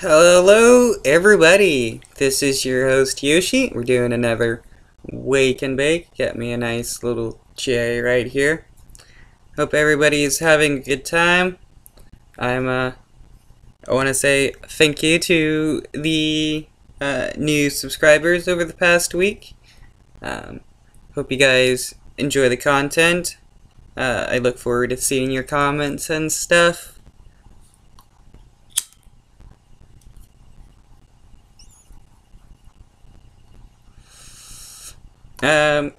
Hello, everybody. This is your host Yoshi. We're doing another wake and bake. Got me a nice little J right here. Hope everybody's having a good time. I'm uh, I want to say thank you to the uh, new subscribers over the past week. Um, hope you guys enjoy the content. Uh, I look forward to seeing your comments and stuff. Um,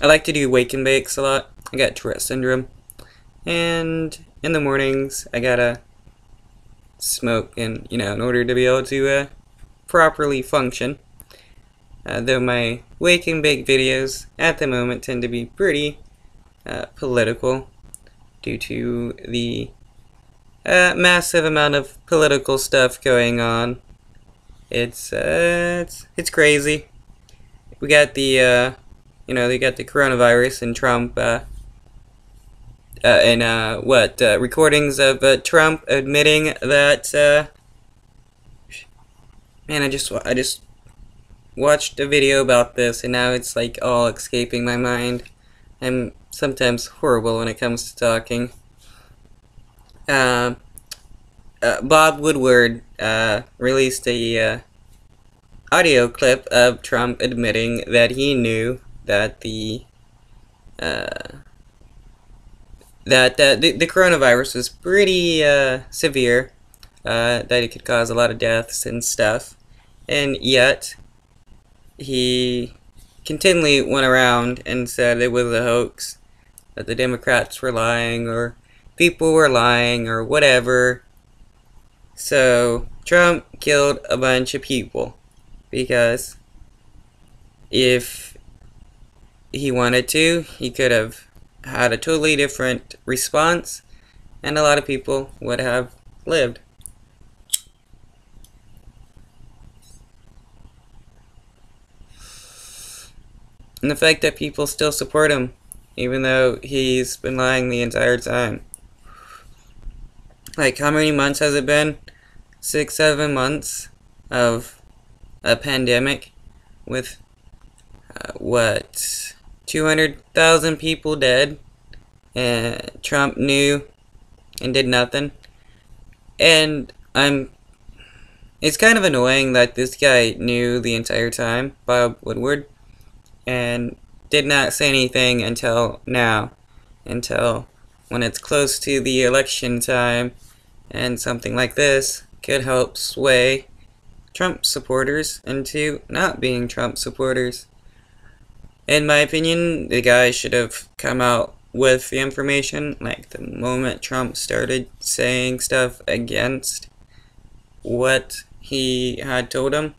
I like to do wake and bakes a lot. I got Tourette syndrome. And in the mornings, I gotta smoke and, you know, in order to be able to uh, properly function. Uh, though my wake and bake videos at the moment tend to be pretty uh, political due to the uh, massive amount of political stuff going on. It's, uh, it's, it's crazy we got the, uh, you know, they got the coronavirus and Trump, uh, uh, and, uh, what, uh, recordings of, uh, Trump admitting that, uh, man, I just, I just watched a video about this and now it's, like, all escaping my mind. I'm sometimes horrible when it comes to talking. Uh, uh, Bob Woodward, uh, released a, uh, audio clip of Trump admitting that he knew that the uh, that uh, the, the coronavirus was pretty uh, severe, uh, that it could cause a lot of deaths and stuff, and yet he continually went around and said it was a hoax, that the Democrats were lying, or people were lying, or whatever. So, Trump killed a bunch of people because if he wanted to, he could have had a totally different response, and a lot of people would have lived. And the fact that people still support him, even though he's been lying the entire time. Like, how many months has it been? Six, seven months of a pandemic with uh, what 200,000 people dead and Trump knew and did nothing. And I'm it's kind of annoying that this guy knew the entire time Bob Woodward and did not say anything until now until when it's close to the election time and something like this could help sway Trump supporters into not being Trump supporters. In my opinion, the guy should have come out with the information like the moment Trump started saying stuff against what he had told him.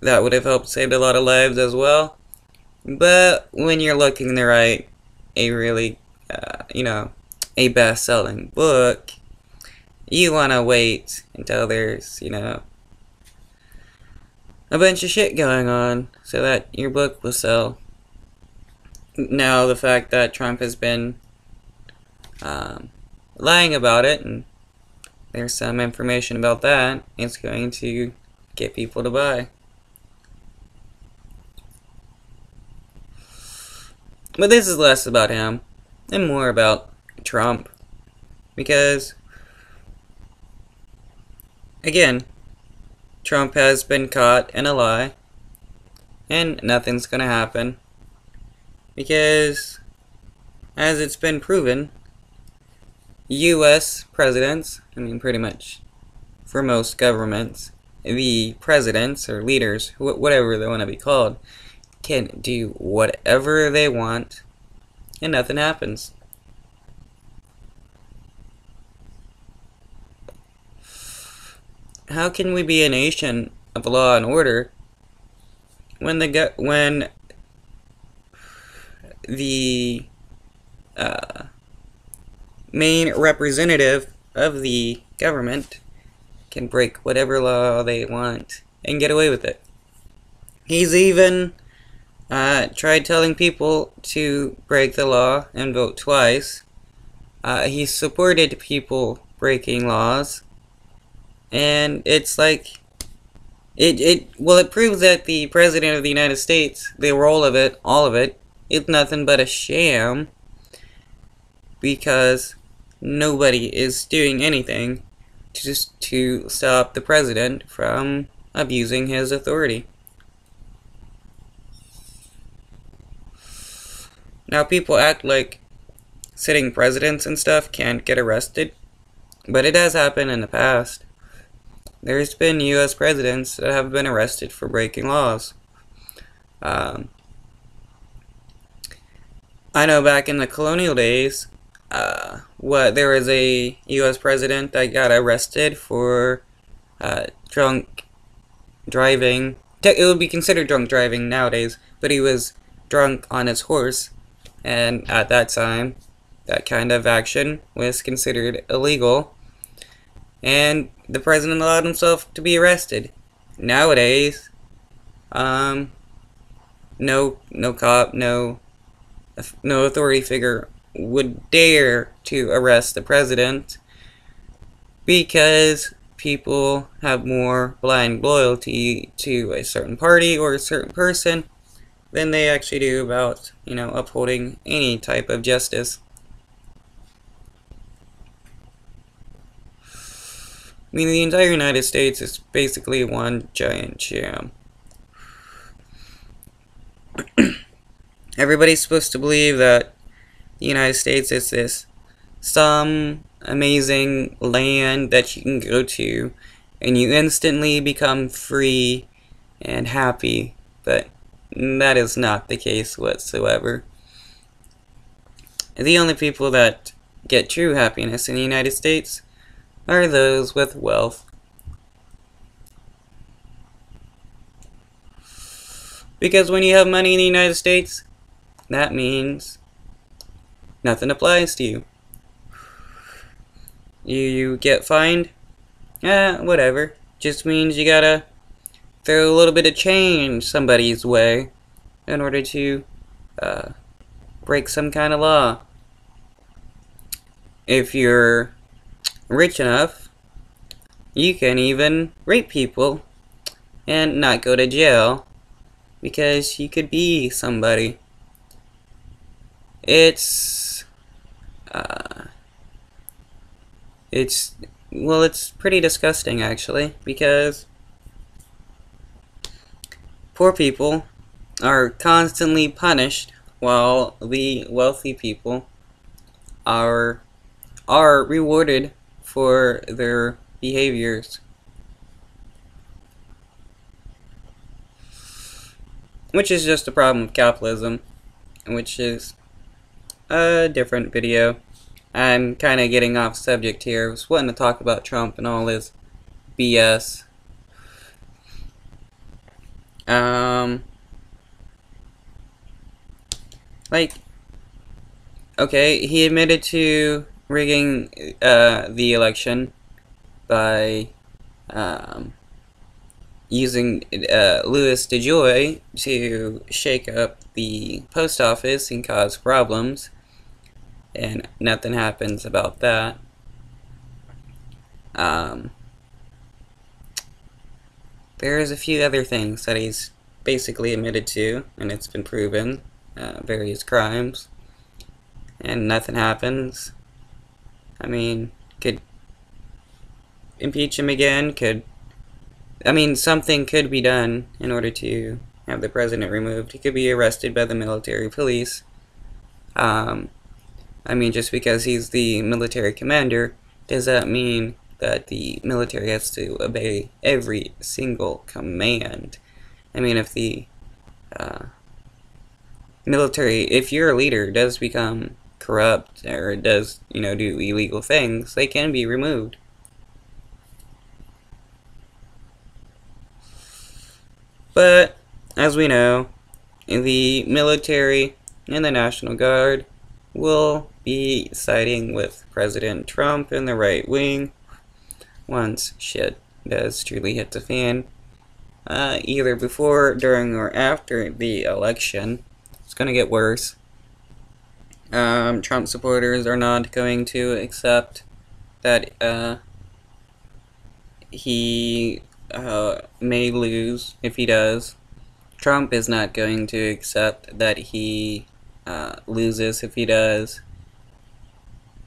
That would have helped save a lot of lives as well. But when you're looking to write a really, uh, you know, a best-selling book, you want to wait until there's, you know, a bunch of shit going on so that your book will sell. Now, the fact that Trump has been um, lying about it, and there's some information about that, it's going to get people to buy. But this is less about him, and more about Trump. Because, again, Trump has been caught in a lie, and nothing's going to happen. Because, as it's been proven, U.S. presidents, I mean, pretty much for most governments, the presidents or leaders, wh whatever they want to be called, can do whatever they want, and nothing happens. How can we be a nation of law and order when the when the uh, main representative of the government can break whatever law they want and get away with it. He's even uh, tried telling people to break the law and vote twice uh, he supported people breaking laws, and it's like it it well it proves that the president of the United States, the role of it, all of it, is nothing but a sham because nobody is doing anything to just to stop the president from abusing his authority. Now people act like sitting presidents and stuff can't get arrested, but it has happened in the past. There's been U.S. presidents that have been arrested for breaking laws. Um, I know back in the colonial days, uh, what there was a U.S. president that got arrested for uh, drunk driving. It would be considered drunk driving nowadays, but he was drunk on his horse, and at that time, that kind of action was considered illegal, and the president allowed himself to be arrested. Nowadays, um, no, no cop, no, no authority figure would dare to arrest the president because people have more blind loyalty to a certain party or a certain person than they actually do about, you know, upholding any type of justice. I mean, the entire United States is basically one giant sham. Everybody's supposed to believe that the United States is this some amazing land that you can go to and you instantly become free and happy, but that is not the case whatsoever. The only people that get true happiness in the United States are those with wealth. Because when you have money in the United States, that means nothing applies to you. You, you get fined? Eh, whatever. Just means you gotta throw a little bit of change somebody's way in order to uh, break some kind of law. If you're rich enough, you can even rape people and not go to jail because you could be somebody. It's uh, it's well, it's pretty disgusting actually because poor people are constantly punished while the wealthy people are are rewarded for their behaviors. Which is just a problem of capitalism, which is a different video. I'm kind of getting off subject here. I was wanting to talk about Trump and all his BS. Um, like, okay, he admitted to rigging uh, the election by um, using uh, Louis DeJoy to shake up the post office and cause problems, and nothing happens about that. Um, there's a few other things that he's basically admitted to, and it's been proven, uh, various crimes, and nothing happens. I mean, could impeach him again, could, I mean, something could be done in order to have the president removed. He could be arrested by the military police. Um, I mean, just because he's the military commander, does that mean that the military has to obey every single command? I mean, if the uh, military, if your leader does become corrupt or does, you know, do illegal things, they can be removed. But, as we know, the military and the National Guard will be siding with President Trump and the right wing once shit does truly hit the fan. Uh, either before, during, or after the election. It's gonna get worse. Um, Trump supporters are not going to accept that uh, he uh, may lose if he does. Trump is not going to accept that he uh, loses if he does.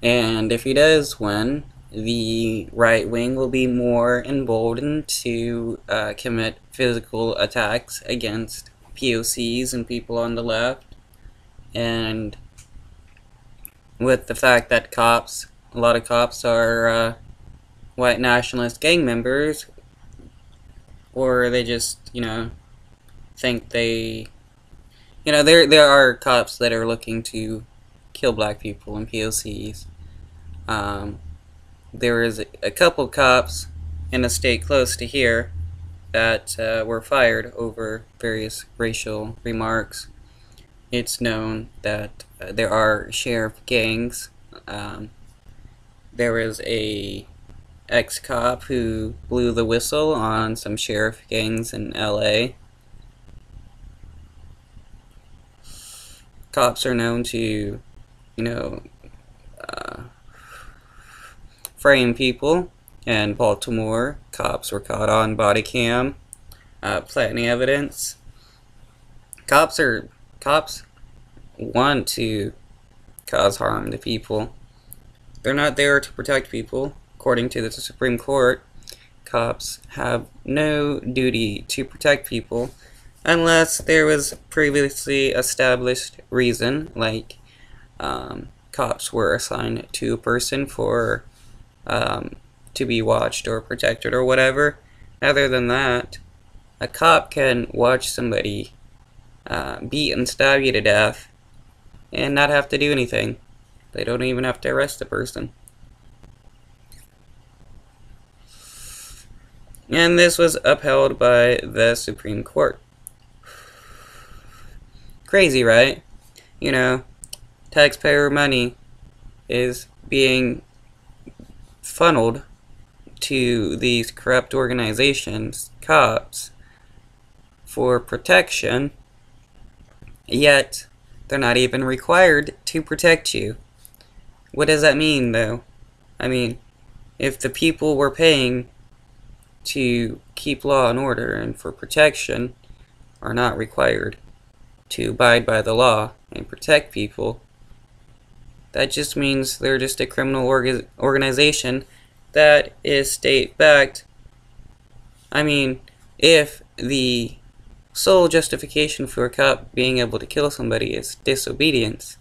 And if he does win, the right wing will be more emboldened to uh, commit physical attacks against POCs and people on the left. And with the fact that cops, a lot of cops are uh, white nationalist gang members, or they just, you know, think they, you know, there there are cops that are looking to kill black people and POCs. Um, there is a, a couple cops in a state close to here that uh, were fired over various racial remarks. It's known that uh, there are sheriff gangs. Um, there was a ex-cop who blew the whistle on some sheriff gangs in LA. Cops are known to, you know, uh, frame people. In Baltimore, cops were caught on body cam. Uh, plenty evidence. Cops are cops want to cause harm to people. They're not there to protect people. According to the Supreme Court, cops have no duty to protect people unless there was previously established reason, like um, cops were assigned to a person for um, to be watched or protected or whatever. Other than that, a cop can watch somebody uh, beat and stab you to death and not have to do anything. They don't even have to arrest the person. And this was upheld by the Supreme Court. Crazy, right? You know, taxpayer money is being funneled to these corrupt organizations, cops, for protection, yet they're not even required to protect you. What does that mean, though? I mean, if the people were paying to keep law and order and for protection are not required to abide by the law and protect people, that just means they're just a criminal orga organization that is state backed. I mean, if the sole justification for a cop being able to kill somebody is disobedience,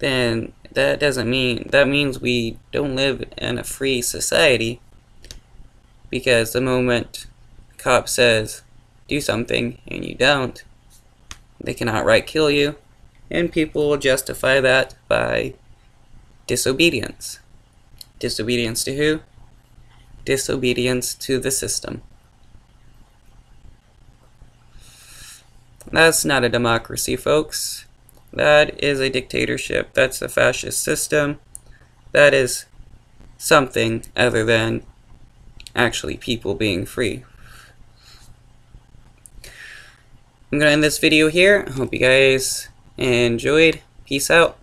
then that doesn't mean, that means we don't live in a free society. Because the moment a cop says, do something, and you don't, they can outright kill you, and people will justify that by disobedience. Disobedience to who? Disobedience to the system. That's not a democracy, folks. That is a dictatorship. That's a fascist system. That is something other than actually people being free. I'm going to end this video here. I hope you guys enjoyed. Peace out.